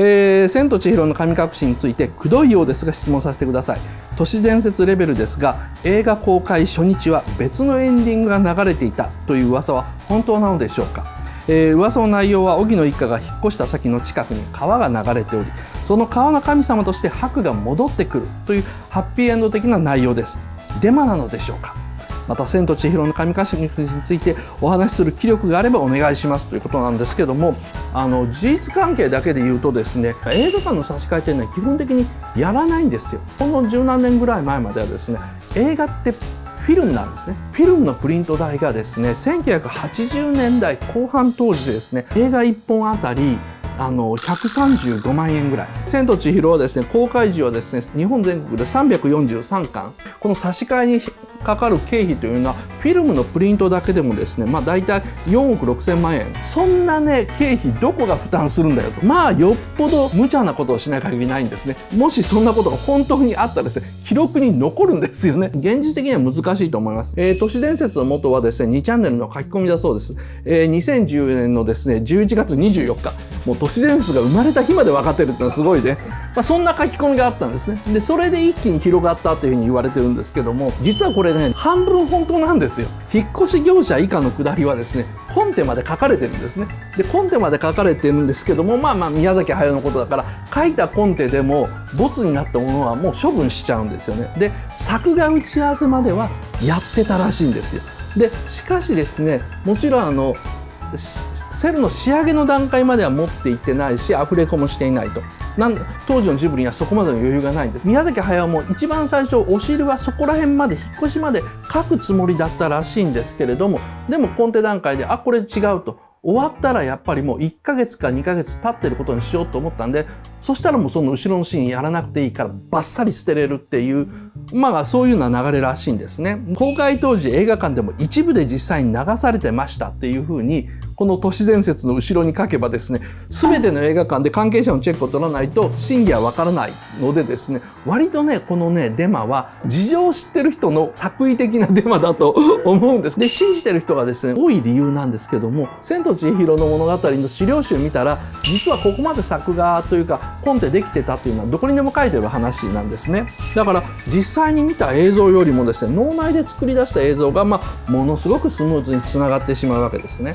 えー、千と千尋の神隠しについてくどいようですが質問させてください。都市伝説レベルですが映画公開初日は別のエンディングが流れていたという噂は本当なのでしょうか。えー、噂の内容は荻野一家が引っ越した先の近くに川が流れておりその川の神様として白が戻ってくるというハッピーエンド的な内容です。デマなのでしょうか。また「千と千尋の神隠し」についてお話しする気力があればお願いしますということなんですけどもあの事実関係だけで言うとですね映画館の差し替えっていうのは基本的にやらないんですよ。この十何年ぐらい前まではですね映画ってフィルムなんですね。フィルムのプリント代がですね1980年代後半当時ですね映画1本あたりあの135万円ぐらい「千と千尋」はですね公開時はですね日本全国で343巻。この差し替えにかかる経費というのはフィルムのプリントだけでもですねまあ大体4億6千万円。そんなね経費どこが負担するんだよと。まあよっぽど無茶なことをしない限りないんですね。もしそんなことが本当にあったらですね記録に残るんですよね。現実的には難しいと思います、えー、都市伝説の元はですね2チャンネルの書き込みだそうです、えー、2014年のですね11月24日。もう都市伝説が生まれた日まで分かってるってのはすごいね、まあ、そんな書き込みがあったんですね。でそれで一気に広がったというふうに言われてるんですけども実はこれね半分本当なんですよ。引っ越し業者以下の下りはですねコンテまで書かれてるんですね。でコンテまで書かれてるんですけどもまあまあ宮崎駿のことだから書いたコンテでもボツになったものはもう処分しちゃうんですよね。で作画打ち合わせまではやってたらしいんですよ。でしかしですねもちろんあのセルの仕上げの段階までは持っていってないしアフレコもしていないと。なん当時のジブリにはそこまでの余裕がないんです。宮崎駿も一番最初お尻はそこら辺まで引っ越しまで書くつもりだったらしいんですけれどもでもコンテ段階であこれ違うと。終わったらやっぱりもう1ヶ月か2ヶ月経ってることにしようと思ったんでそしたらもうその後ろのシーンやらなくていいからバッサリ捨てれるっていうまあそういうような流れらしいんですね。公開当時映画館でも一部で実際に流されてましたっていうふうにこの都市伝説の後ろに書けばですね全ての映画館で関係者のチェックを取らないと真偽はわからないのでですね割とねこのねデマは事情を知ってる人の作為的なデマだと 思うんです。で信じてる人がですね多い理由なんですけども「千と千尋の物語」の資料集見たら実はここまで作画というかコンテできてたっていうのはどこにでも書いてる話なんですね。だから実際に見た映像よりもですね脳内で作り出した映像がまあものすごくスムーズにつながってしまうわけですね。